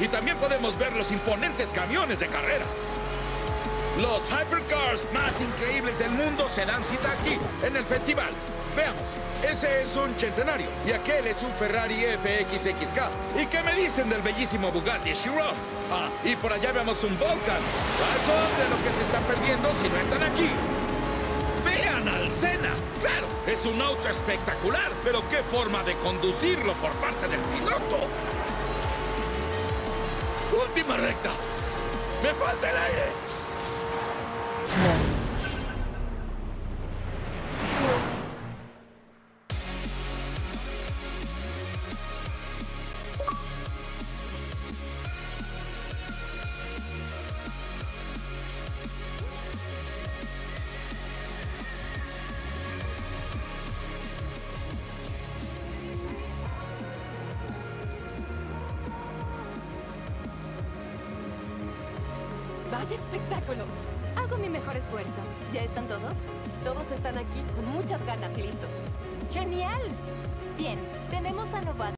Y también podemos ver los imponentes camiones de carreras. Los hypercars más increíbles del mundo se dan cita aquí, en el festival. Veamos, ese es un centenario y aquel es un Ferrari FXXK. ¿Y qué me dicen del bellísimo Bugatti Chiron? Ah, y por allá vemos un Volcan. Eso de lo que se están perdiendo si no están aquí. ¡Vean al Senna! ¡Claro! Es un auto espectacular, pero qué forma de conducirlo por parte del piloto. l'ultima retta! Mi fate l'aire! Small. ¡Vaya espectáculo! Hago mi mejor esfuerzo. ¿Ya están todos? Todos están aquí con muchas ganas y listos. ¡Genial! Bien, tenemos a novatos.